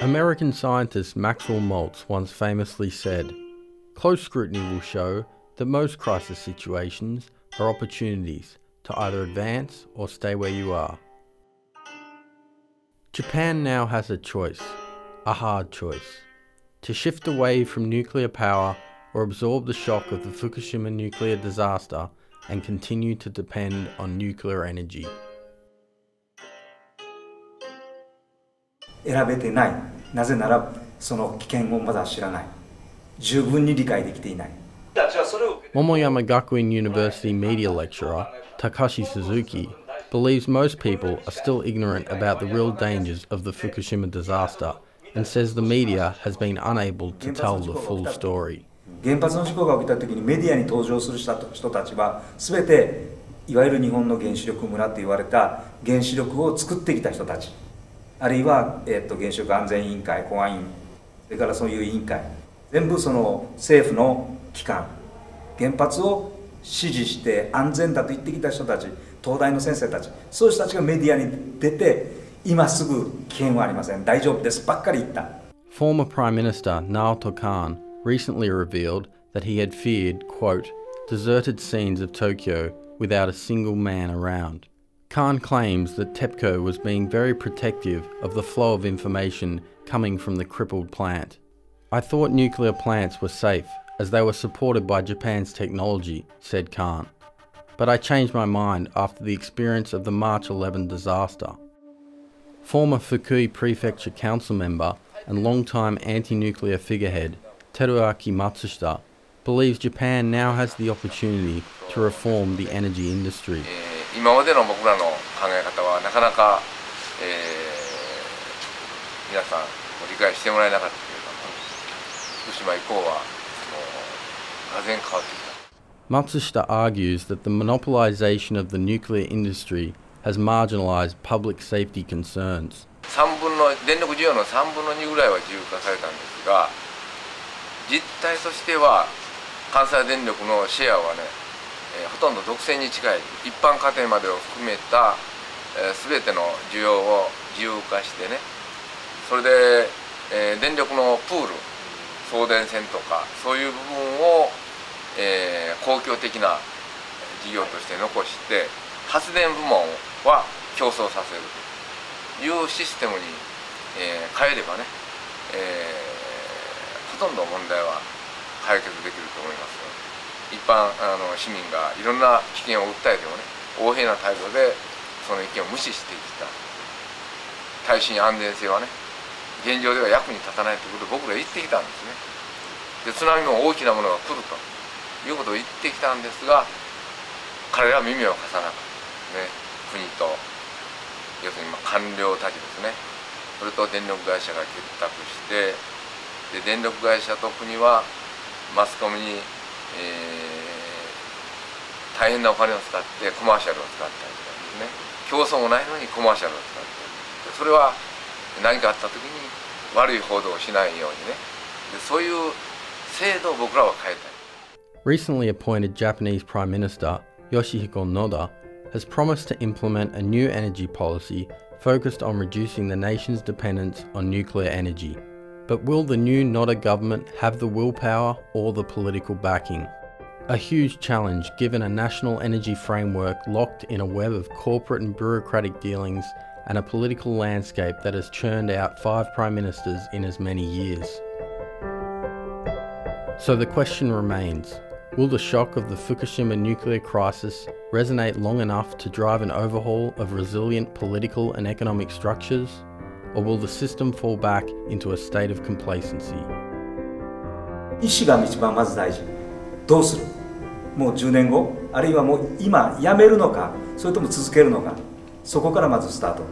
American scientist Maxwell Maltz once famously said, Close scrutiny will show that most crisis situations are opportunities to either advance or stay where you are. Japan now has a choice, a hard choice, to shift away from nuclear power or absorb the shock of the Fukushima nuclear disaster and continue to depend on nuclear energy. 選べてないなぜならその危険をまだ知らない十分に理解できていない Momoyama Gakuin University media lecturer Takashi Suzuki believes most people are still ignorant about the real dangers of the Fukushima disaster and says the media has been unable to tell the full story. 原発の事故が起きた時にメディアに登場する人たちは全ていわゆる日本の原子力村と言われた原子力を作ってきた人たちあるいは、えー、と原子力安全委員会公安委員それからそういう委員会全部その政府の機関原発を支持して安全だと言ってきた人たち東大の先生たちそういう人たちがメディアに出て今すぐ危険はありません大丈夫ですばっかり言った Former Prime Minister Naoto Kan recently revealed that he had feared, quote, deserted scenes of Tokyo without a single man around. Khan claims that TEPCO was being very protective of the flow of information coming from the crippled plant. I thought nuclear plants were safe as they were supported by Japan's technology, said Khan. But I changed my mind after the experience of the March 11 disaster. Former Fukui Prefecture Council member and long-time anti-nuclear figurehead Teruaki Matsushita believes Japan now has the opportunity to reform the energy industry. 今までの僕らの考え方はなかなか、えー、皆さん理解してもらえなかったけれども福島以降はもうがぜん変わってきた。Matsushita argues that the monopolization of the nuclear industry has marginalized public safety concerns. 3分の電力需要の3分の2ぐらいは自由化されたんですが実態としては関西電力のシェアはねえー、ほとんど独占に近い一般家庭までを含めた、えー、全ての需要を自由化してねそれで、えー、電力のプール送電線とかそういう部分を、えー、公共的な事業として残して発電部門は競争させるというシステムに、えー、変えればね、えー、ほとんど問題は解決できると思います。一般あの市民がいろんな危険を訴えてもね横柄な態度でその意見を無視してきた。耐震安全性はね現状では役に立たないということを僕ら言ってきたんですね。で津波も大きなものが来るということを言ってきたんですが彼らは耳を貸さなかった。ね国と要するにま官僚たちですね。それと電力会社が結託してで電力会社と国はマスコミにえー、大変なお金を使ってコマーシャルを使ったりとかですね競争もないのにコマーシャルを使ってそれは何かあった時に悪い報道をしないようにねでそういう制度を僕らは変えたい Recently appointed Japanese Prime Minister Yoshihiko Noda has promised to implement a new energy policy focused on reducing the nation's dependence on nuclear energy. But will the new Noda government have the willpower or the political backing? A huge challenge given a national energy framework locked in a web of corporate and bureaucratic dealings and a political landscape that has churned out five prime ministers in as many years. So the question remains Will the shock of the Fukushima nuclear crisis resonate long enough to drive an overhaul of resilient political and economic structures? Or will the system fall back into a state of complacency? 意思が一番まず大事。どうする？もう10年後？あるいはもう今やめるのか？それとも続けるのか？そこからまずスタート。